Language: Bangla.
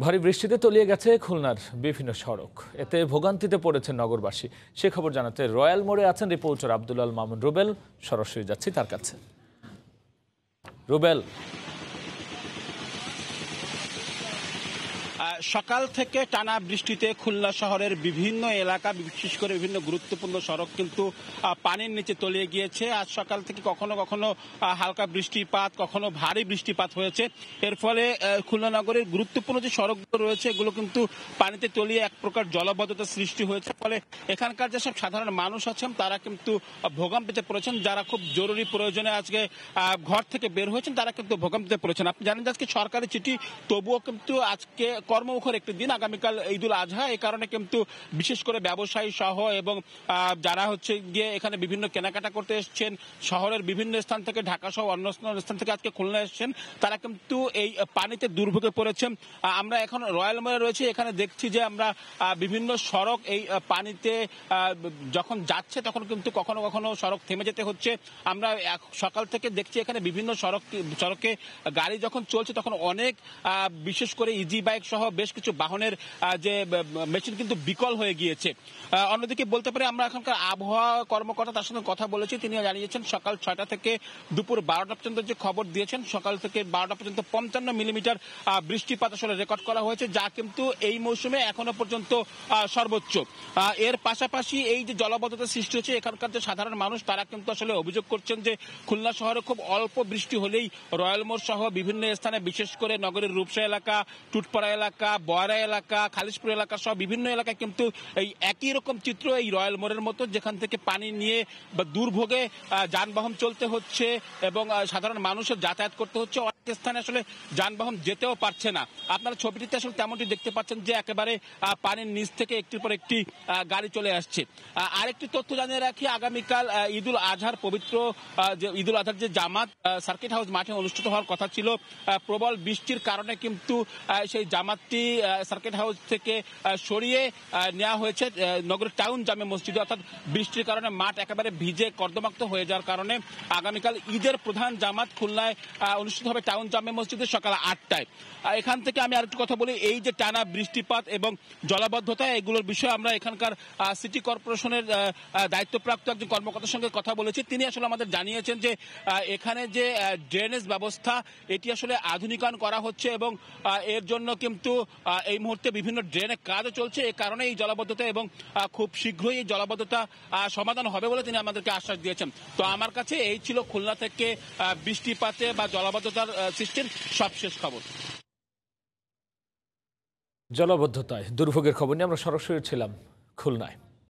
ভারী বৃষ্টিতে তলিয়ে গেছে খুলনার বিভিন্ন সড়ক। এতে ভোগান্তিতে পড়েছে নগরবাসী। সে খবর জানাতে রয়্যাল মোড়ে আছেন রিপোর্টার আব্দুলাল মামুন। রুবেল, সরাসরি যাচ্ছি তার কাছে। রুবেল সকাল থেকে টানা বৃষ্টিতে খুলনা শহরের বিভিন্ন এলাকা, বিশেষ করে বিভিন্ন গুরুত্বপূর্ণ সড়ক কিন্তু পানির নিচে তলিয়ে গিয়েছে। আজ সকাল থেকে কখনো কখনো হালকা বৃষ্টিপাত, কখনো ভারী বৃষ্টিপাত হয়েছে। এর ফলে খুলনা নগরের গুরুত্বপূর্ণ যে সড়কগুলো রয়েছে, এগুলো কিন্তু পানিতে তলিয়ে এক প্রকার জলবদ্ধতা সৃষ্টি হয়েছে। ফলে এখানকার যেসব সাধারণ মানুষ আছেন, তারা কিন্তু ভোগান্তিতে পড়েছেন। যারা খুব জরুরি প্রয়োজনে আজকে ঘর থেকে বের হয়েছেন, তারা কিন্তু ভোগান্তিতে পড়েছেন। আপনি জানেন আজকে সরকারি চিঠি, তবুও কিন্তু আজকে কর্মমুখর একটি দিন আগামীকাল ঈদুল আজহা। এই কারণে কিন্তু বিশেষ করে ব্যবসায়ী সহ এবং যারা হচ্ছে গিয়ে এখানে বিভিন্ন কেনাকাটা করতে এসেছেন, শহরের বিভিন্ন স্থান থেকে ঢাকা সহ অন্য স্থান থেকে আজকে খুলনা এসেছেন, তারা কিন্তু এই পানিতে দুর্ভোগে পড়েছেন। আমরা এখন রয়্যাল মোড়ে রয়েছে, এখানে দেখছি যে আমরা বিভিন্ন সড়ক এই পানিতে যখন যাচ্ছে তখন কিন্তু কখনো কখনো সড়ক থেমে যেতে হচ্ছে। আমরা সকাল থেকে দেখছি এখানে বিভিন্ন সড়ক, সড়কে গাড়ি যখন চলছে তখন অনেক বিশেষ করে ইজি বাইক সহ বেশ কিছু বাহনের যে মেশিন কিন্তু বিকল হয়ে গিয়েছে। অন্যদিকে বলতে পারি আমরা এখনকার আবহাওয়া কর্মকর্তা তার সঙ্গে কথা বলেছি। তিনি জানিয়েছেন সকাল ছয়টা থেকে দুপুর বারোটা পর্যন্ত যে খবর দিয়েছেন, সকাল থেকে বারোটা পর্যন্ত পঞ্চান্ন মিলিমিটার বৃষ্টিপাত আসলে রেকর্ড করা হয়েছে, যা কিন্তু এই মৌসুমে এখনও পর্যন্ত সর্বোচ্চ। এর পাশাপাশি এই যে জলবদ্ধতা সৃষ্টি হচ্ছে, এখানকার যে সাধারণ মানুষ, তারা কিন্তু আসলে অভিযোগ করছেন যে খুলনা শহরে খুব অল্প বৃষ্টি হলেই রয়্যাল মোড় সহ বিভিন্ন স্থানে, বিশেষ করে নগরের রূপসা এলাকা, টুটপাড়া এলাকা বয়রা এলাকা, খালিশপুর এলাকা সহ বিভিন্ন এলাকায় কিন্তু এই একই রকম চিত্র এই রয়্যাল মোড়ের মতো, যেখান থেকে পানি নিয়ে বা দুর্ভোগে যানবাহন চলতে হচ্ছে এবং সাধারণ মানুষের যাতায়াত করতে হচ্ছে। অনেক স্থানে আসলে যানবাহন যেতেও পারছে না। আপনারা ছবিটিতে আসলে তেমনটি দেখতে পাচ্ছেন যে একেবারে পানির নিচ থেকে একটির পর একটি গাড়ি চলে আসছে। আরেকটি তথ্য জানিয়ে রাখি, আগামীকাল ঈদুল আজহার পবিত্র যে ঈদুল আজহার যে জামাত সার্কিট হাউস মাঠে অনুষ্ঠিত হওয়ার কথা ছিল। প্রবল বৃষ্টির কারণে কিন্তু সেই জামাতটি আহ, সার্কিট হাউস থেকে সরিয়ে নেওয়া হয়েছে নগরের টাউন জামে মসজিদে। অর্থাৎ বৃষ্টির কারণে মাঠ একেবারে ভিজে কর্দমাক্ত হয়ে যাওয়ার কারণে আগামীকাল ঈদের প্রধান জামাত খুলনায় অনুষ্ঠিত হবে টাউন জামে মসজিদে সকাল আটটায়। এখান থেকে আমি আরেকটু কথা বলি। এই যে টানা বৃষ্টিপাত এবং জলাবদ্ধতা এগুলোর বিষয়ে আমরা এখানকার সিটি কর্পোরেশনের দায়িত্বপ্রাপ্ত একজন কর্মকর্তার সঙ্গে কথা বলেছি। তিনি আসলে আমাদের জানিয়েছেন যে এখানে যে ড্রেনেজ ব্যবস্থা এটি আসলে আধুনিকায়ন করা হচ্ছে এবং এর জন্য কিন্তু আহ, এই মুহূর্তে বিভিন্ন ড্রেনের কাজও চলছে। এ কারণে এই জলাবদ্ধতা এবং খুব শীঘ্রই এই জলাবদ্ধতা সমাধান হবে বলে তিনি আমাদেরকে আশ্বাস দিয়েছেন। তো আমার কাছে এই ছিল খুলনা থেকে বৃষ্টিপাতে বা জলাবদ্ধতার সৃষ্টির সবশেষ খবর। জলবদ্ধতায় দুর্ভোগের খবর নিয়ে আমরা সরাসরি ছিলাম খুলনায়।